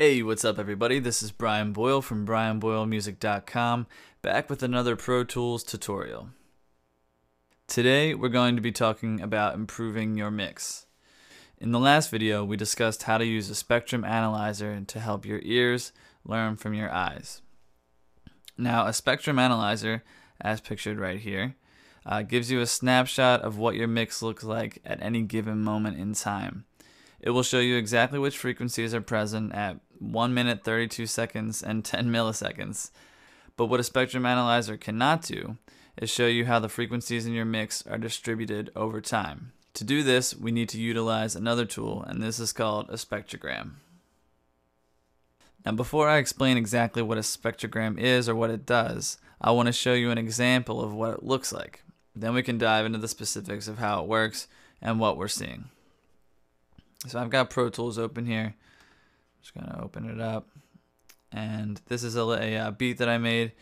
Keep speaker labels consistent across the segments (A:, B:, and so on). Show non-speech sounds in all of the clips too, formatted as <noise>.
A: Hey, what's up, everybody? This is Brian Boyle from BrianBoyleMusic.com, back with another Pro Tools tutorial. Today, we're going to be talking about improving your mix. In the last video, we discussed how to use a spectrum analyzer to help your ears learn from your eyes. Now, a spectrum analyzer, as pictured right here, uh, gives you a snapshot of what your mix looks like at any given moment in time. It will show you exactly which frequencies are present at 1 minute 32 seconds and 10 <laughs> milliseconds. But what a spectrum analyzer cannot do is show you how the frequencies in your mix are distributed over time. To do this, we need to utilize another tool, and this is called a spectrogram. Now before I explain exactly what a spectrogram is or what it does, I want to show you an example of what it looks like. Then we can dive into the specifics of how it works and what we're seeing. So I've got Pro Tools open here. Just gonna open it up, and this is a, a, a beat that I made,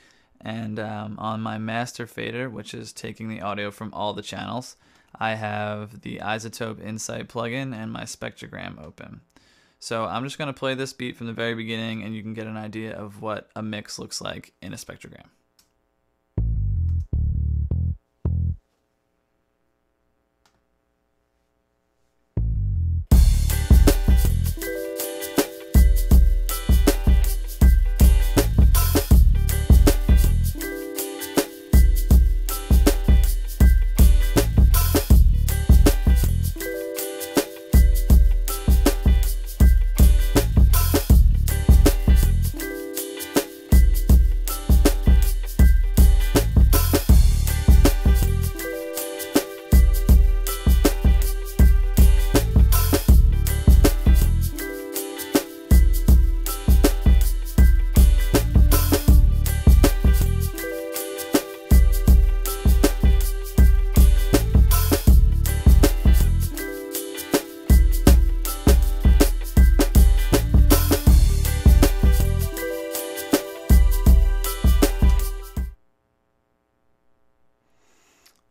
A: and um, on my master fader, which is taking the audio from all the channels, I have the iZotope Insight plugin and my spectrogram open. So I'm just gonna play this beat from the very beginning, and you can get an idea of what a mix looks like in a spectrogram.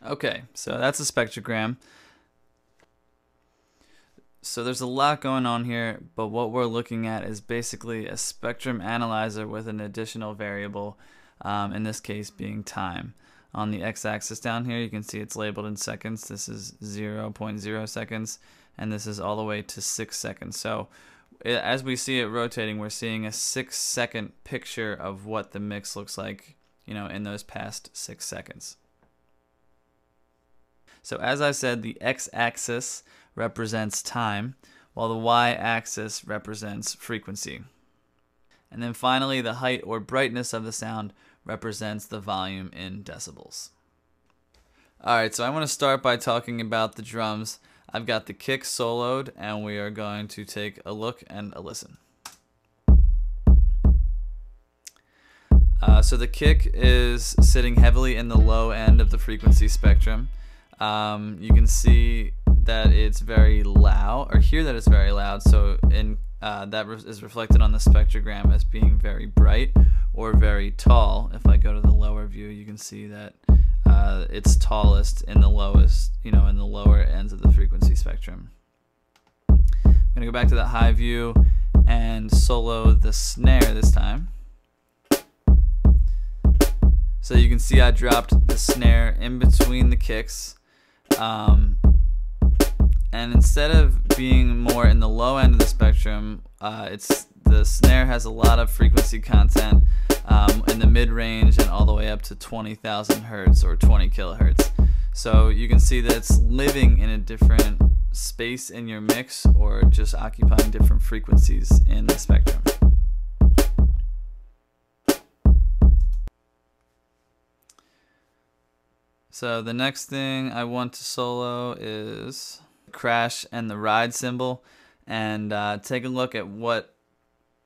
A: Okay, so that's a spectrogram. So there's a lot going on here, but what we're looking at is basically a spectrum analyzer with an additional variable, um, in this case being time. On the x-axis down here, you can see it's labeled in seconds. This is 0.0 seconds, and this is all the way to 6 seconds. So it, as we see it rotating, we're seeing a 6 second picture of what the mix looks like, you know, in those past 6 seconds. So as I said, the x-axis represents time, while the y-axis represents frequency. And then finally, the height or brightness of the sound represents the volume in decibels. Alright, so I want to start by talking about the drums. I've got the kick soloed, and we are going to take a look and a listen. Uh, so the kick is sitting heavily in the low end of the frequency spectrum. Um, you can see that it's very loud, or hear that it's very loud. So in uh, that re is reflected on the spectrogram as being very bright or very tall. If I go to the lower view, you can see that uh, it's tallest in the lowest, you know, in the lower ends of the frequency spectrum. I'm gonna go back to the high view and solo the snare this time. So you can see I dropped the snare in between the kicks um, and instead of being more in the low end of the spectrum, uh, it's the snare has a lot of frequency content um, in the mid range and all the way up to 20,000 hertz or 20 kilohertz. So you can see that it's living in a different space in your mix or just occupying different frequencies in the spectrum. So the next thing I want to solo is crash and the ride cymbal and uh, take a look at what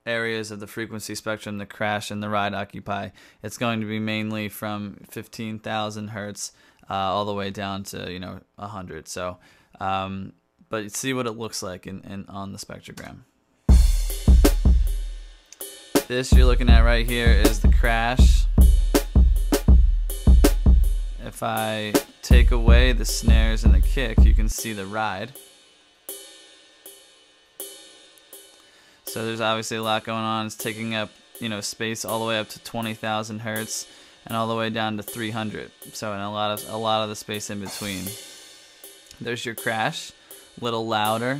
A: areas of the frequency spectrum the crash and the ride occupy. It's going to be mainly from 15,000 hertz uh, all the way down to you know 100. So, um, but see what it looks like in, in on the spectrogram. This you're looking at right here is the crash if I take away the snares and the kick, you can see the ride. So there's obviously a lot going on. It's taking up, you know, space all the way up to 20,000 hertz and all the way down to 300. So in a lot of a lot of the space in between. There's your crash, a little louder,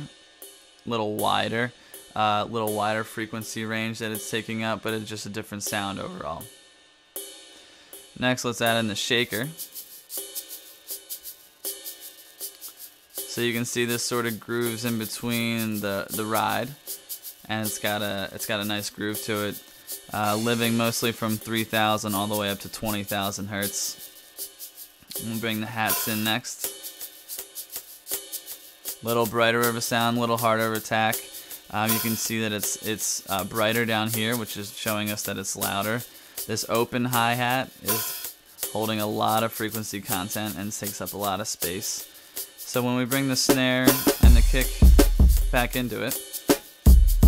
A: a little wider, uh, little wider frequency range that it's taking up, but it's just a different sound overall. Next, let's add in the shaker. So you can see this sort of grooves in between the the ride and it's got a it's got a nice groove to it. Uh, living mostly from 3,000 all the way up to 20,000 hertz. We'll bring the hats in next. Little brighter of a sound, little harder of attack. Um, you can see that it's it's uh, brighter down here, which is showing us that it's louder. This open hi hat is holding a lot of frequency content and takes up a lot of space. So when we bring the snare and the kick back into it,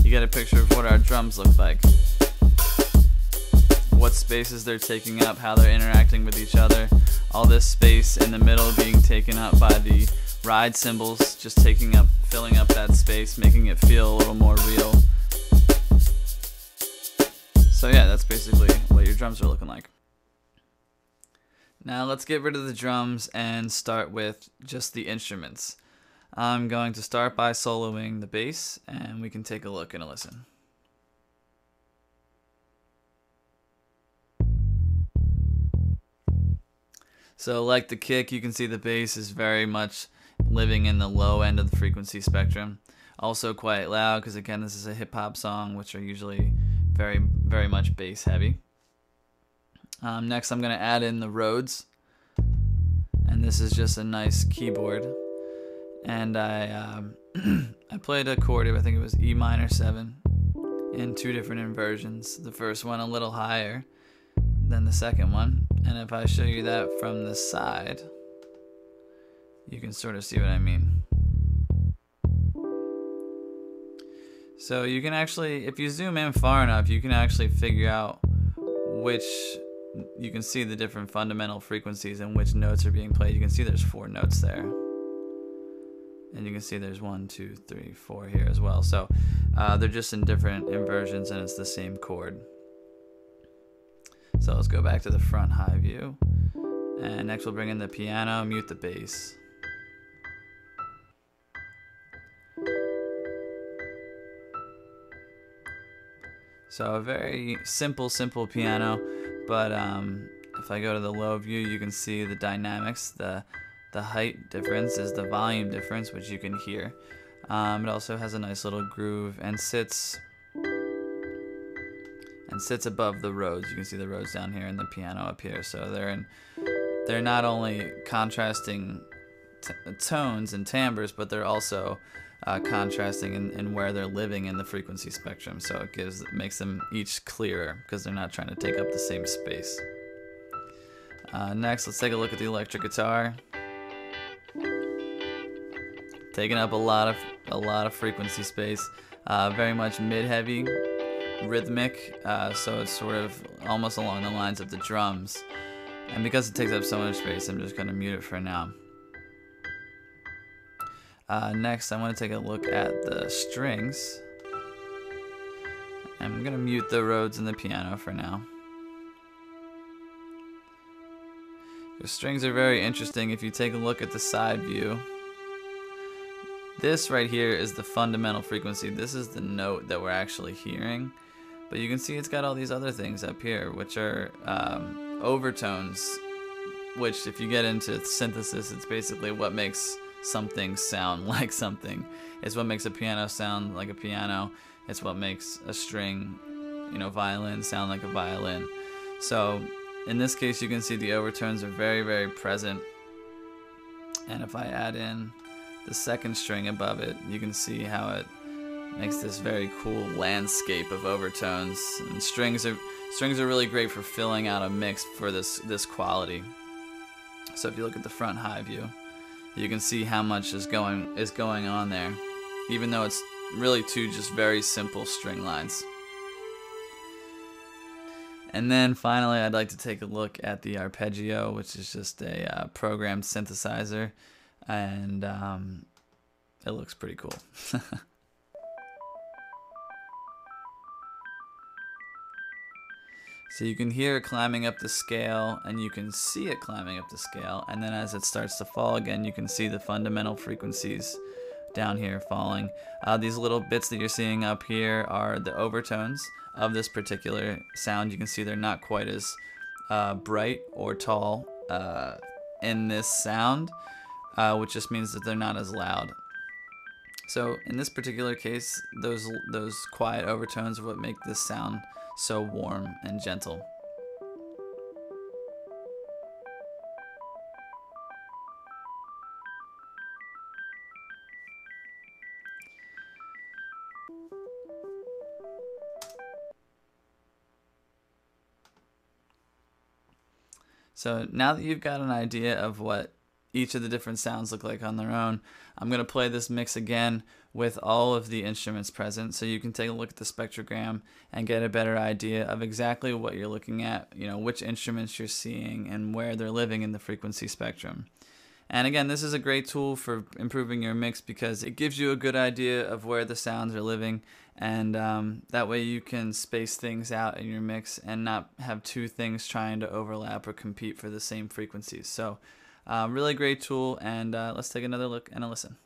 A: you get a picture of what our drums look like. What spaces they're taking up, how they're interacting with each other. All this space in the middle being taken up by the ride cymbals, just taking up, filling up that space, making it feel a little more real. So yeah, that's basically what your drums are looking like. Now let's get rid of the drums and start with just the instruments. I'm going to start by soloing the bass, and we can take a look and a listen. So like the kick, you can see the bass is very much living in the low end of the frequency spectrum. Also quite loud because again this is a hip hop song which are usually very very much bass heavy. Um, next I'm going to add in the Rhodes and this is just a nice keyboard and I um, <clears throat> I played a chord. I think it was E minor seven, in two different inversions. The first one a little higher than the second one, and if I show you that from the side, you can sort of see what I mean. So you can actually, if you zoom in far enough, you can actually figure out which you can see the different fundamental frequencies and which notes are being played. You can see there's four notes there and you can see there's one, two, three, four here as well. So uh, they're just in different inversions and it's the same chord. So let's go back to the front high view. And next we'll bring in the piano, mute the bass. So a very simple, simple piano, but um, if I go to the low view, you can see the dynamics, the the height difference is the volume difference, which you can hear. Um, it also has a nice little groove and sits and sits above the Rhodes. You can see the Rhodes down here and the piano up here. So they're in they're not only contrasting tones and timbres, but they're also uh, contrasting in, in, where they're living in the frequency spectrum. So it gives makes them each clearer because they're not trying to take up the same space. Uh, next, let's take a look at the electric guitar taking up a lot of a lot of frequency space. Uh, very much mid-heavy, rhythmic, uh, so it's sort of almost along the lines of the drums. And because it takes up so much space, I'm just going to mute it for now. Uh, next, I want to take a look at the strings. I'm going to mute the Rhodes and the piano for now. The strings are very interesting if you take a look at the side view. This right here is the fundamental frequency. This is the note that we're actually hearing. But you can see it's got all these other things up here, which are um, overtones, which if you get into synthesis, it's basically what makes something sound <laughs> like something. It's what makes a piano sound like a piano. It's what makes a string, you know, violin sound like a violin. So in this case, you can see the overtones are very, very present. And if I add in the second string above it, you can see how it makes this very cool landscape of overtones. And strings are strings are really great for filling out a mix for this this quality. So if you look at the front high view, you can see how much is going is going on there, even though it's really two just very simple string lines. And then finally, I'd like to take a look at the arpeggio, which is just a uh, programmed synthesizer and um, it looks pretty cool. <laughs> So you can hear it climbing up the scale and you can see it climbing up the scale. And then as it starts to fall again, you can see the fundamental frequencies down here falling. Uh, these little bits that you're seeing up here are the overtones of this particular sound. You can see they're not quite as uh, bright or tall uh, in this sound, uh, which just means that they're not as loud. So in this particular case, those those quiet overtones are what make this sound so warm and gentle. So now that you've got an idea of what each of the different sounds look like on their own, I'm going to play this mix again with all of the instruments present so you can take a look at the spectrogram and get a better idea of exactly what you're looking at, you know, which instruments you're seeing and where they're living in the frequency spectrum. And again, this is a great tool for improving your mix because it gives you a good idea of where the sounds are living, and um, that way you can space things out in your mix and not have two things trying to overlap or compete for the same frequencies. So, um, really great tool, and uh, let's take another look and a listen.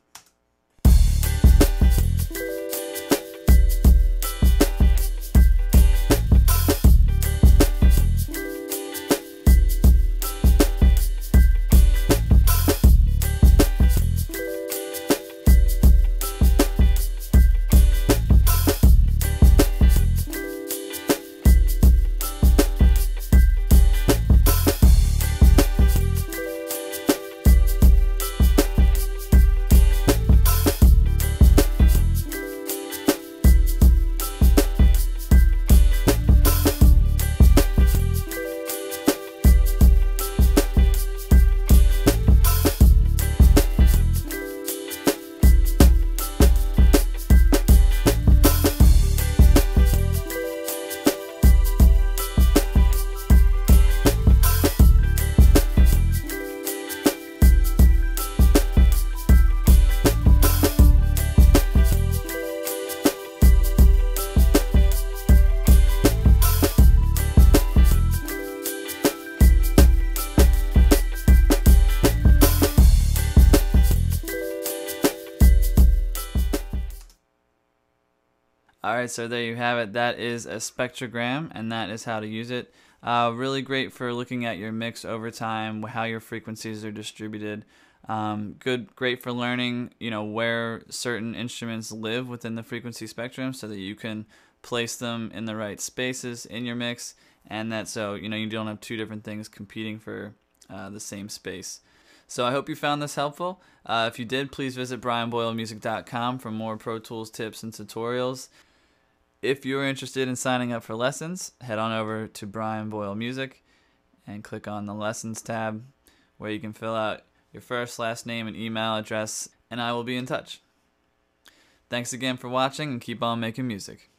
A: Alright, so there you have it. That is a spectrogram, and that is how to use it. Uh, really great for looking at your mix over time, how your frequencies are distributed. Um, good, great for learning, you know, where certain instruments live within the frequency spectrum, so that you can place them in the right spaces in your mix, and that so you know you don't have two different things competing for uh, the same space. So I hope you found this helpful. Uh, if you did, please visit brianboylemusic.com for more Pro Tools tips and tutorials. If you're interested in signing up for lessons, head on over to Brian Boyle Music and click on the Lessons tab where you can fill out your first, last name, and email address, and I will be in touch. Thanks again for watching and keep on making music.